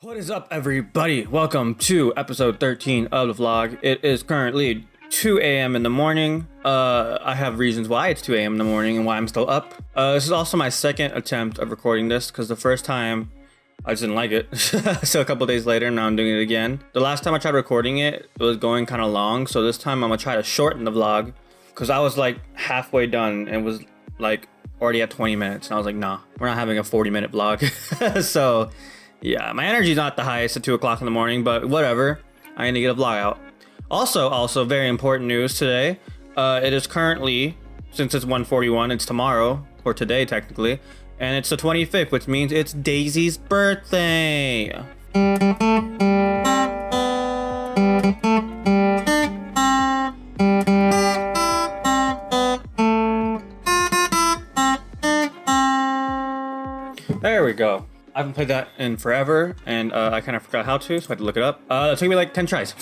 What is up, everybody? Welcome to episode 13 of the vlog. It is currently 2 a.m. in the morning. Uh, I have reasons why it's 2 a.m. in the morning and why I'm still up. Uh, this is also my second attempt of recording this because the first time I just didn't like it. so a couple days later, now I'm doing it again. The last time I tried recording it, it was going kind of long. So this time I'm gonna try to shorten the vlog because I was like halfway done and was like already at 20 minutes. And I was like, nah, we're not having a 40 minute vlog. so yeah, my energy's not the highest at 2 o'clock in the morning, but whatever. I need to get a vlog out. Also, also very important news today. Uh, it is currently, since it's 141, it's tomorrow, or today technically, and it's the 25th, which means it's Daisy's birthday. I haven't played that in forever, and uh, I kind of forgot how to, so I had to look it up. Uh, it took me like 10 tries.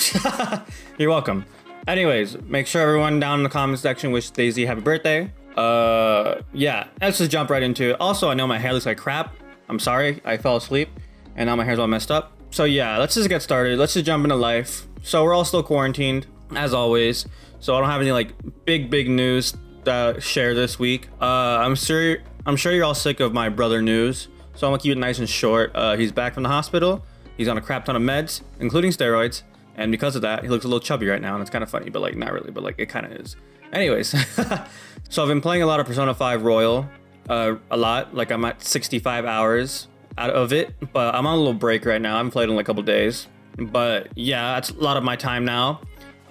You're welcome. Anyways, make sure everyone down in the comment section wish Daisy happy birthday. Uh, yeah, let's just jump right into it. Also, I know my hair looks like crap. I'm sorry, I fell asleep, and now my hair's all messed up. So yeah, let's just get started. Let's just jump into life. So we're all still quarantined, as always. So I don't have any like big, big news to share this week. Uh, I'm sure, I'm sure you're all sick of my brother news. So I'm gonna keep it nice and short. Uh, he's back from the hospital. He's on a crap ton of meds, including steroids. And because of that, he looks a little chubby right now. And it's kind of funny, but like not really, but like it kind of is. Anyways, so I've been playing a lot of Persona 5 Royal, uh, a lot. Like I'm at 65 hours out of it, but I'm on a little break right now. I haven't played in like a couple days. But yeah, that's a lot of my time now.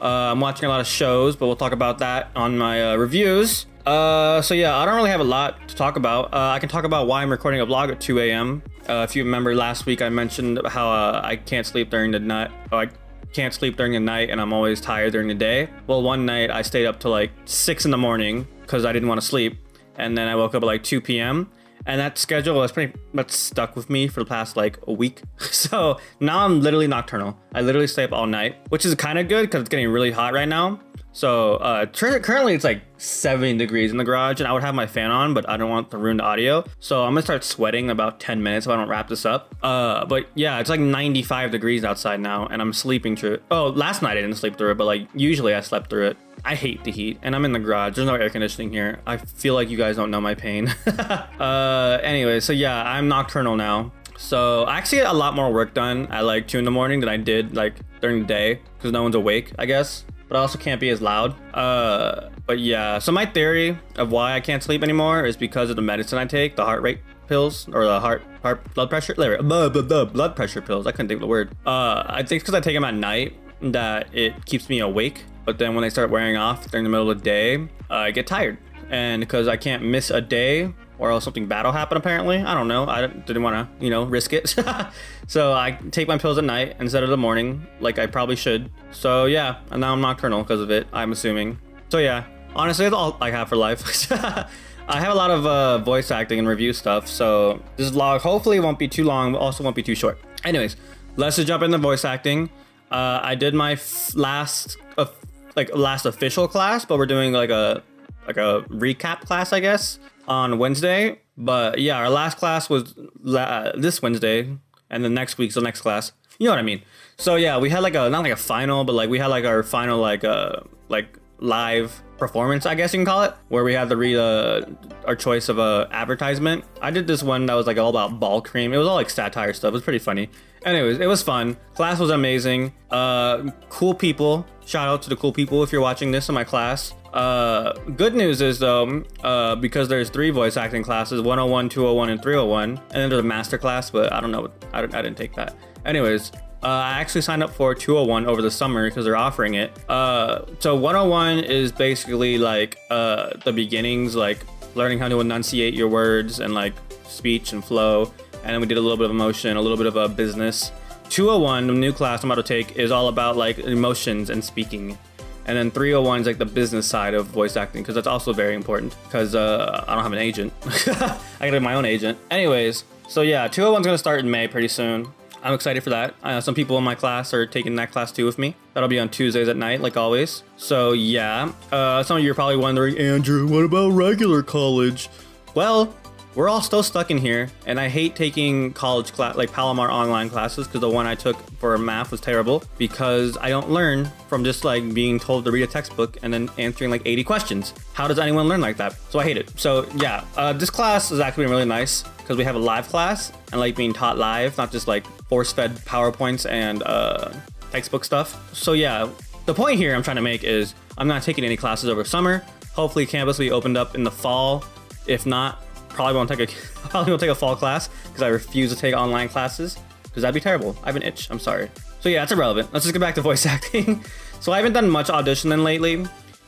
Uh, I'm watching a lot of shows, but we'll talk about that on my uh, reviews. Uh, so yeah, I don't really have a lot to talk about. Uh, I can talk about why I'm recording a vlog at 2 a.m. Uh, if you remember last week, I mentioned how uh, I can't sleep during the night. Oh, I can't sleep during the night, and I'm always tired during the day. Well, one night I stayed up to like six in the morning because I didn't want to sleep, and then I woke up at like 2 p.m. And that schedule was pretty much stuck with me for the past like a week. So now I'm literally nocturnal. I literally stay up all night, which is kind of good because it's getting really hot right now. So uh, currently it's like 70 degrees in the garage and I would have my fan on, but I don't want the audio. So I'm gonna start sweating in about 10 minutes if I don't wrap this up. Uh, but yeah, it's like 95 degrees outside now and I'm sleeping through it. Oh, last night I didn't sleep through it, but like usually I slept through it. I hate the heat and I'm in the garage. There's no air conditioning here. I feel like you guys don't know my pain. uh, anyway, so yeah, I'm nocturnal now. So I actually get a lot more work done at like 2 in the morning than I did like during the day because no one's awake, I guess but I also can't be as loud. Uh, but yeah, so my theory of why I can't sleep anymore is because of the medicine I take, the heart rate pills or the heart heart blood pressure blah, blah, blah, blood pressure pills. I couldn't think of the word. Uh, I think it's because I take them at night that it keeps me awake. But then when they start wearing off during the middle of the day, I get tired. And because I can't miss a day or else something bad will happen apparently. I don't know. I didn't want to, you know, risk it. so I take my pills at night instead of the morning, like I probably should. So yeah, and now I'm nocturnal because of it, I'm assuming. So yeah, honestly, that's all I have for life. I have a lot of uh, voice acting and review stuff, so this vlog hopefully won't be too long, but also won't be too short. Anyways, let's just jump into voice acting. Uh, I did my last, uh, like last official class, but we're doing like a like a recap class, I guess on Wednesday. But yeah, our last class was la- this Wednesday, and the next week's the next class. You know what I mean? So yeah, we had like a not like a final, but like we had like our final like uh like live performance, I guess you can call it, where we had to read uh, our choice of a advertisement. I did this one that was like all about ball cream. It was all like satire stuff. It was pretty funny. Anyways, it was fun. Class was amazing. Uh, cool people. Shout out to the cool people if you're watching this in my class. Uh, good news is though, uh, because there's three voice acting classes, 101, 201, and 301, and then there's a master class, but I don't know, I, I didn't take that. Anyways, uh, I actually signed up for 201 over the summer because they're offering it. Uh, so 101 is basically like uh, the beginnings, like learning how to enunciate your words and like speech and flow. And then we did a little bit of emotion, a little bit of a business. 201, the new class I'm about to take, is all about like emotions and speaking. And then 301 is like the business side of voice acting because that's also very important because uh, I don't have an agent. I gotta be my own agent. Anyways, so yeah, 201 is gonna start in May pretty soon. I'm excited for that. Uh, some people in my class are taking that class too with me. That'll be on Tuesdays at night, like always. So yeah, uh, some of you are probably wondering, Andrew, what about regular college? Well, we're all still stuck in here, and I hate taking college class like Palomar online classes because the one I took for math was terrible because I don't learn from just like being told to read a textbook and then answering like 80 questions. How does anyone learn like that? So I hate it. So yeah, uh, this class is actually really nice because we have a live class and like being taught live, not just like force-fed PowerPoints and uh, textbook stuff. So yeah, the point here I'm trying to make is I'm not taking any classes over summer. Hopefully campus will be opened up in the fall. If not, probably won't take a probably won't take a fall class because I refuse to take online classes because that'd be terrible. I have an itch. I'm sorry. So yeah, that's irrelevant. Let's just get back to voice acting. so I haven't done much auditioning lately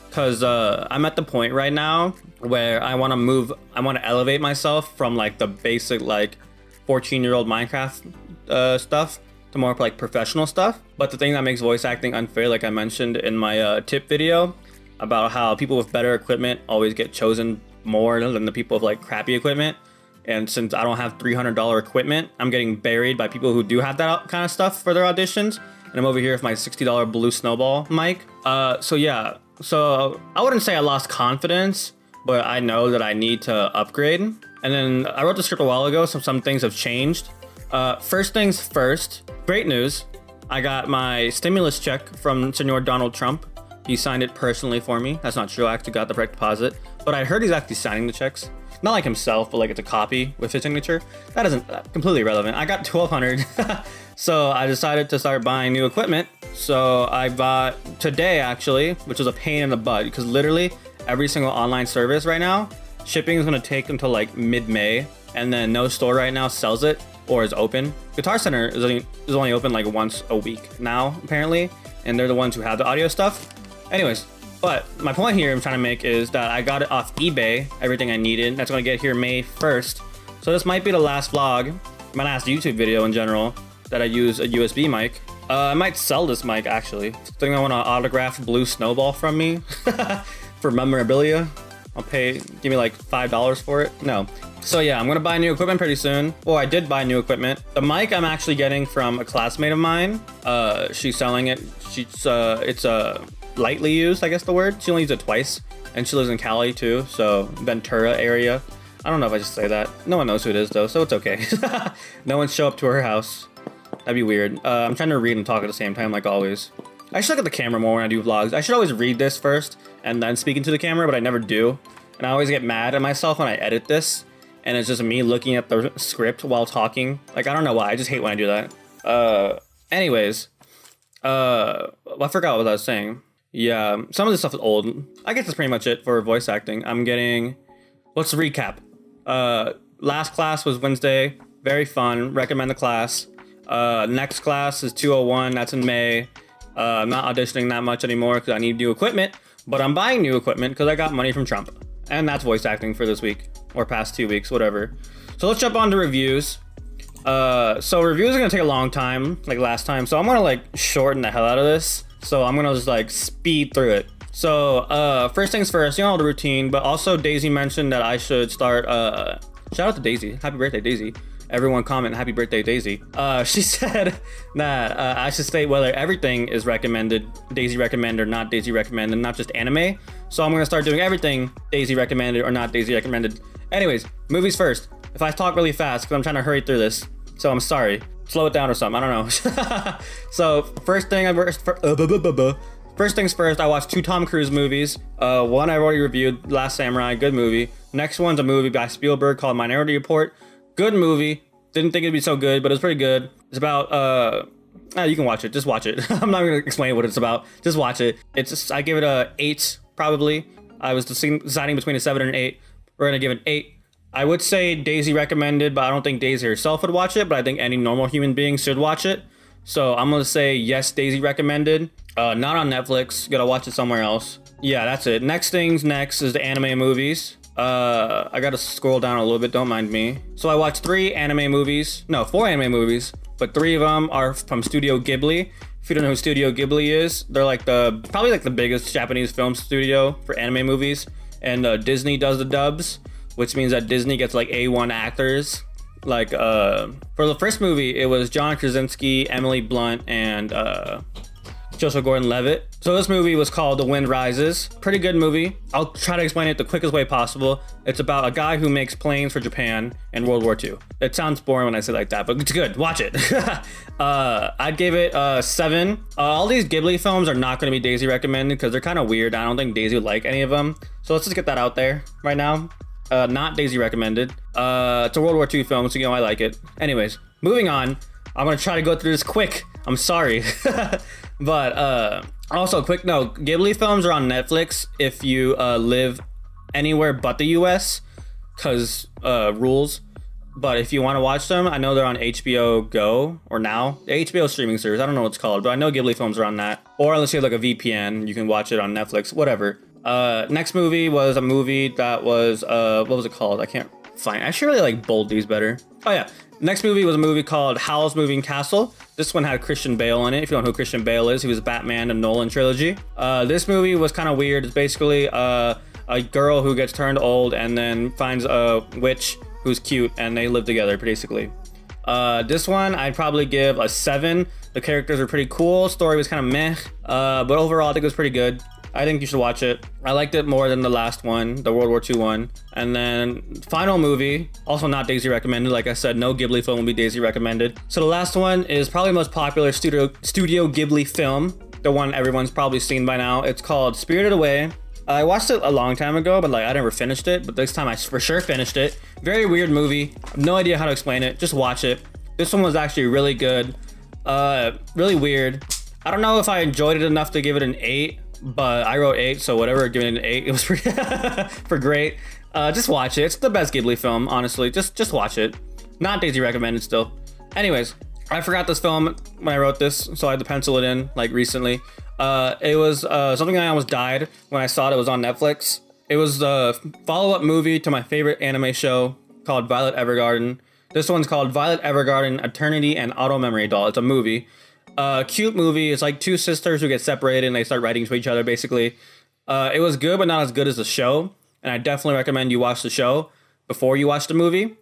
because uh, I'm at the point right now where I want to move. I want to elevate myself from like the basic like 14 year old Minecraft uh, stuff to more like professional stuff. But the thing that makes voice acting unfair, like I mentioned in my uh, tip video about how people with better equipment always get chosen more than the people with like crappy equipment. And since I don't have $300 equipment, I'm getting buried by people who do have that kind of stuff for their auditions. And I'm over here with my $60 blue snowball mic. Uh, so yeah, so I wouldn't say I lost confidence, but I know that I need to upgrade. And then I wrote the script a while ago, so some things have changed. Uh, first things first, great news. I got my stimulus check from Senor Donald Trump. He signed it personally for me. That's not true. I actually got the direct deposit. But I heard he's actually signing the checks. Not like himself, but like it's a copy with his signature. That isn't uh, completely relevant. I got 1200 so I decided to start buying new equipment. So I bought today actually, which was a pain in the butt because literally every single online service right now, shipping is gonna take until like mid-May, and then no store right now sells it or is open. Guitar Center is only, is only open like once a week now, apparently, and they're the ones who have the audio stuff. Anyways, but my point here I'm trying to make is that I got it off eBay, everything I needed. That's gonna get here May 1st. So this might be the last vlog, my last YouTube video in general, that I use a USB mic. Uh, I might sell this mic actually. Think I want to autograph Blue Snowball from me for memorabilia. I'll pay, give me like $5 for it. No. So yeah, I'm gonna buy new equipment pretty soon. Well, I did buy new equipment. The mic I'm actually getting from a classmate of mine. Uh, she's selling it. She's, uh, it's a lightly used, I guess the word. She only used it twice, and she lives in Cali too, so Ventura area. I don't know if I just say that. No one knows who it is though, so it's okay. no one show up to her house. That'd be weird. Uh, I'm trying to read and talk at the same time, like always. I should look at the camera more when I do vlogs. I should always read this first and then speak into the camera, but I never do. And I always get mad at myself when I edit this, and it's just me looking at the script while talking. Like, I don't know why, I just hate when I do that. Uh, anyways, uh, I forgot what I was saying. Yeah, some of this stuff is old. I guess that's pretty much it for voice acting. I'm getting. Let's recap. Uh, last class was Wednesday. Very fun. Recommend the class. Uh, next class is 201. That's in May. Uh, I'm not auditioning that much anymore because I need new equipment, but I'm buying new equipment because I got money from Trump. And that's voice acting for this week or past two weeks, whatever. So let's jump on to reviews. Uh, so reviews are gonna take a long time, like last time. So I'm gonna like shorten the hell out of this. So I'm gonna just like speed through it. So uh, first things first, you know the routine, but also Daisy mentioned that I should start. Uh, shout out to Daisy, happy birthday, Daisy. Everyone comment happy birthday, Daisy. Uh, she said that uh, I should state whether everything is recommended, Daisy recommended or not Daisy recommended, not just anime. So I'm gonna start doing everything Daisy recommended or not Daisy recommended. Anyways, movies first. If I talk really fast, because I'm trying to hurry through this, so I'm sorry slow it down or something. I don't know. so first thing I uh, first things first. I watched two Tom Cruise movies. Uh, one I already reviewed, Last Samurai, good movie. Next one's a movie by Spielberg called Minority Report. Good movie. Didn't think it'd be so good, but it's pretty good. It's about uh. Ah, you can watch it. Just watch it. I'm not gonna explain what it's about. Just watch it. It's just, I give it a eight probably. I was deciding between a seven and an eight. We're gonna give it eight I would say Daisy recommended, but I don't think Daisy herself would watch it. But I think any normal human being should watch it. So I'm gonna say yes, Daisy recommended. Uh, not on Netflix. Gotta watch it somewhere else. Yeah, that's it. Next things next is the anime movies. Uh, I gotta scroll down a little bit. Don't mind me. So I watched three anime movies. No, four anime movies, but three of them are from Studio Ghibli. If you don't know who Studio Ghibli is, they're like the probably like the biggest Japanese film studio for anime movies, and uh, Disney does the dubs which means that Disney gets like A1 actors. Like uh, for the first movie, it was John Krasinski, Emily Blunt, and uh, Joseph Gordon-Levitt. So this movie was called The Wind Rises. Pretty good movie. I'll try to explain it the quickest way possible. It's about a guy who makes planes for Japan in World War II. It sounds boring when I say like that, but it's good. Watch it. uh, I gave it a seven. Uh, all these Ghibli films are not going to be Daisy recommended because they're kind of weird. I don't think Daisy would like any of them. So let's just get that out there right now. Uh, not Daisy recommended. Uh, it's a World War II film, so you know I like it. Anyways, moving on. I'm gonna try to go through this quick. I'm sorry, but uh, also quick note: Ghibli films are on Netflix if you uh, live anywhere but the U.S. Cause uh, rules. But if you want to watch them, I know they're on HBO Go or now the HBO streaming service. I don't know what it's called, but I know Ghibli films are on that. Or unless you have like a VPN, you can watch it on Netflix. Whatever. Uh, next movie was a movie that was uh, what was it called? I can't find. I should really like bold these better. Oh yeah, next movie was a movie called Howl's Moving Castle. This one had Christian Bale in it. If you don't know who Christian Bale is, he was Batman and Nolan trilogy. Uh, this movie was kind of weird. It's basically uh, a girl who gets turned old and then finds a witch who's cute, and they live together basically. Uh, this one I'd probably give a seven. The characters are pretty cool. Story was kind of meh, uh, but overall I think it was pretty good. I think you should watch it. I liked it more than the last one, the World War II one. And then final movie, also not Daisy recommended. Like I said, no Ghibli film will be Daisy recommended. So the last one is probably the most popular studio Studio Ghibli film, the one everyone's probably seen by now. It's called Spirited Away. I watched it a long time ago, but like I never finished it. But this time I for sure finished it. Very weird movie. no idea how to explain it. Just watch it. This one was actually really good. Uh, really weird. I don't know if I enjoyed it enough to give it an eight but I wrote eight, so whatever, give it an eight. It was for, for great. Uh, just watch it. It's the best Ghibli film, honestly. Just just watch it. Not Daisy recommended still. Anyways, I forgot this film when I wrote this, so I had to pencil it in like recently. Uh, it was uh, something I almost died when I saw it. It was on Netflix. It was the follow-up movie to my favorite anime show called Violet Evergarden. This one's called Violet Evergarden: Eternity and Auto Memory Doll. It's a movie uh, cute movie. It's like two sisters who get separated and they start writing to each other. Basically, uh, it was good, but not as good as the show. And I definitely recommend you watch the show before you watch the movie.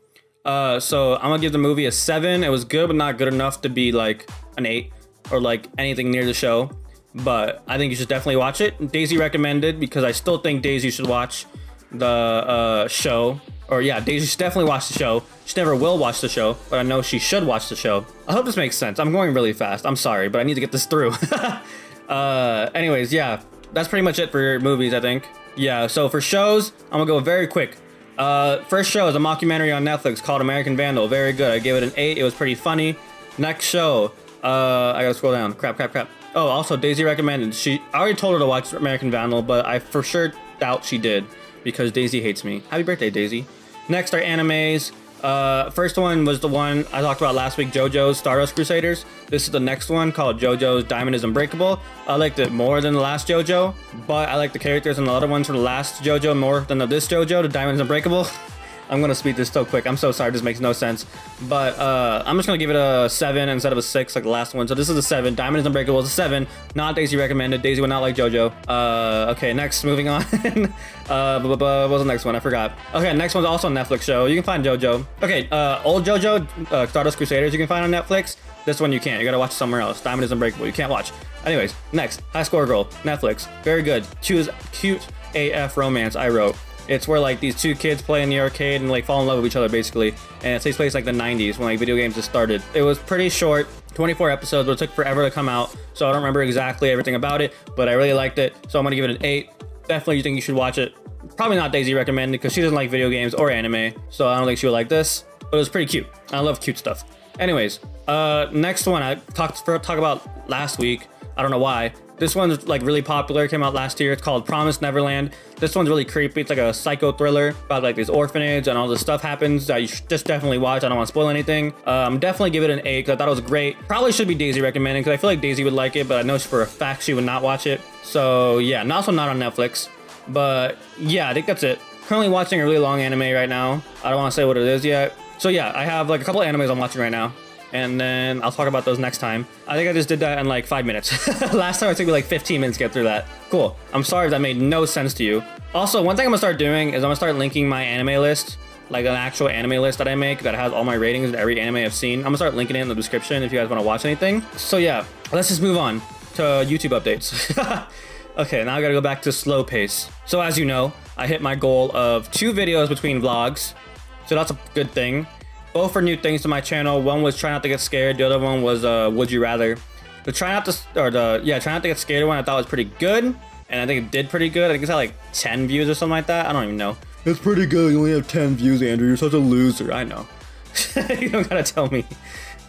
Uh, so I'm gonna give the movie a seven. It was good, but not good enough to be like an eight or like anything near the show. But I think you should definitely watch it. Daisy recommended because I still think Daisy should watch the uh, show or yeah, Daisy definitely watched the show. She never will watch the show, but I know she should watch the show. I hope this makes sense. I'm going really fast. I'm sorry, but I need to get this through. uh, anyways, yeah, that's pretty much it for movies, I think. Yeah, so for shows, I'm gonna go very quick. Uh, first show is a mockumentary on Netflix called American Vandal. Very good. I gave it an 8. It was pretty funny. Next show, uh, I gotta scroll down. Crap, crap, crap. Oh, also, Daisy recommended. She I already told her to watch American Vandal, but I for sure doubt she did because Daisy hates me. Happy birthday, Daisy. Next are animes. Uh, first one was the one I talked about last week, JoJo's Stardust Crusaders. This is the next one called JoJo's Diamond is Unbreakable. I liked it more than the last JoJo, but I like the characters and the other ones from the last JoJo more than the this JoJo, the Diamond is Unbreakable. I'm gonna speed this so quick. I'm so sorry. This makes no sense. But uh, I'm just gonna give it a seven instead of a six like the last one. So this is a seven. Diamond is Unbreakable is a seven. Not Daisy recommended. Daisy would not like JoJo. Uh, okay, next, moving on. uh, what was the next one? I forgot. Okay, next one's also a Netflix show. You can find JoJo. Okay, uh, old JoJo, uh, Stardust Crusaders. You can find on Netflix. This one you can't. You gotta watch somewhere else. Diamond is Unbreakable. You can't watch. Anyways, next, High Score Girl, Netflix. Very good. Choose cute AF romance. I wrote. It's where like these two kids play in the arcade and like fall in love with each other basically. And it takes place like the 90s when like video games just started. It was pretty short, 24 episodes, but it took forever to come out. So I don't remember exactly everything about it, but I really liked it. So I'm gonna give it an eight. Definitely you think you should watch it. Probably not Daisy recommended because she doesn't like video games or anime. So I don't think she would like this, but it was pretty cute. I love cute stuff. Anyways, uh, next one I talked for talk about last week. I don't know why, this one's like really popular, came out last year. It's called Promise Neverland. This one's really creepy. It's like a psycho thriller about like this orphanage and all this stuff happens that you should just definitely watch. I don't want to spoil anything. Um, definitely give it an A because I thought it was great. Probably should be Daisy recommending because I feel like Daisy would like it, but I know for a fact she would not watch it. So yeah, and also not on Netflix. But yeah, I think that's it. Currently watching a really long anime right now. I don't want to say what it is yet. So yeah, I have like a couple of animes I'm watching right now and then I'll talk about those next time. I think I just did that in like five minutes. Last time it took me like 15 minutes to get through that. Cool. I'm sorry if that made no sense to you. Also, one thing I'm gonna start doing is I'm gonna start linking my anime list, like an actual anime list that I make that has all my ratings and every anime I've seen. I'm gonna start linking it in the description if you guys wanna watch anything. So yeah, let's just move on. to YouTube updates. okay, now I gotta go back to slow pace. So as you know, I hit my goal of two videos between vlogs. So that's a good thing. Both are new things to my channel. One was try not to get scared. The other one was uh, would you rather. The try not to, or the, yeah, try not to get scared one I thought was pretty good. And I think it did pretty good. I think it's had like 10 views or something like that. I don't even know. It's pretty good. You only have 10 views, Andrew. You're such a loser. I know. you don't gotta tell me.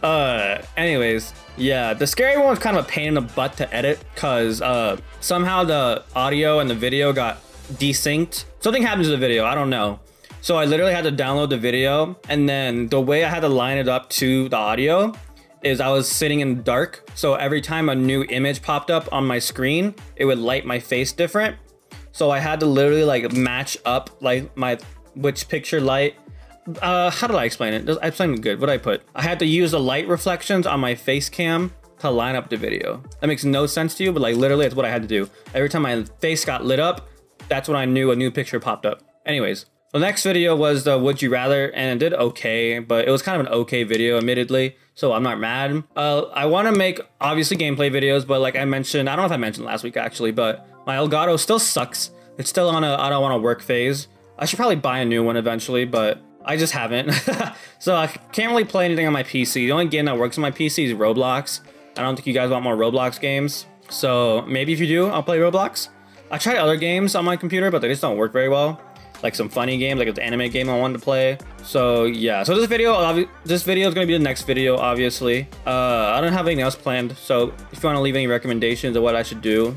Uh, anyways, yeah, the scary one was kind of a pain in the butt to edit because uh, somehow the audio and the video got desynced. Something happened to the video. I don't know. So I literally had to download the video and then the way I had to line it up to the audio is I was sitting in the dark. So every time a new image popped up on my screen, it would light my face different. So I had to literally like match up like my which picture light. Uh, how did I explain it? I explained it good. What I put? I had to use the light reflections on my face cam to line up the video. That makes no sense to you, but like literally that's what I had to do. Every time my face got lit up, that's when I knew a new picture popped up. Anyways, the next video was the Would You Rather, and it did okay, but it was kind of an okay video, admittedly, so I'm not mad. Uh, I want to make, obviously, gameplay videos, but like I mentioned, I don't know if I mentioned last week, actually, but my Elgato still sucks. It's still on a I don't want to work phase. I should probably buy a new one eventually, but I just haven't. so I can't really play anything on my PC. The only game that works on my PC is Roblox. I don't think you guys want more Roblox games. So maybe if you do, I'll play Roblox. I tried other games on my computer, but they just don't work very well like some funny games, like an anime game I wanted to play. So yeah, so this video, this video is gonna be the next video, obviously. Uh, I don't have anything else planned, so if you want to leave any recommendations of what I should do,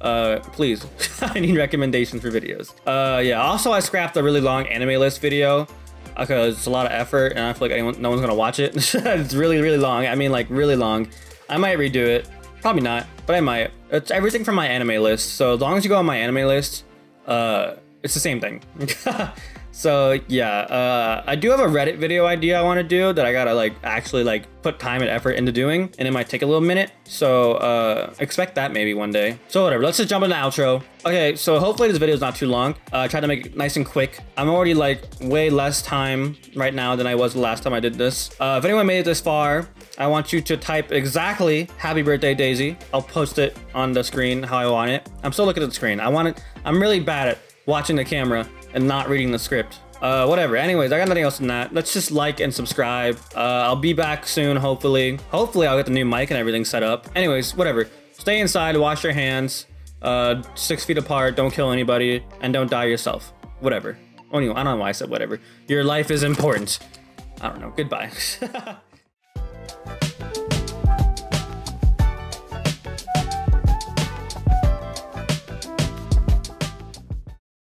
uh, please, I need recommendations for videos. Uh, yeah, also I scrapped a really long anime list video because it's a lot of effort and I feel like anyone, no one's gonna watch it. it's really, really long. I mean, like really long. I might redo it. Probably not, but I might. It's everything from my anime list. So as long as you go on my anime list, uh, it's the same thing. so yeah, uh, I do have a Reddit video idea I want to do that I gotta like actually like put time and effort into doing, and it might take a little minute. So uh, expect that maybe one day. So whatever, let's just jump into the outro. Okay, so hopefully this video is not too long. Uh, I tried to make it nice and quick. I'm already like way less time right now than I was the last time I did this. Uh, if anyone made it this far, I want you to type exactly happy birthday Daisy. I'll post it on the screen how I want it. I'm still looking at the screen. I want it. I'm really bad at watching the camera and not reading the script. Uh, whatever. Anyways, I got nothing else than that. Let's just like and subscribe. Uh, I'll be back soon, hopefully. Hopefully, I'll get the new mic and everything set up. Anyways, whatever. Stay inside, wash your hands, uh, six feet apart, don't kill anybody, and don't die yourself. Whatever. Oh, I don't know why I said whatever. Your life is important. I don't know. Goodbye.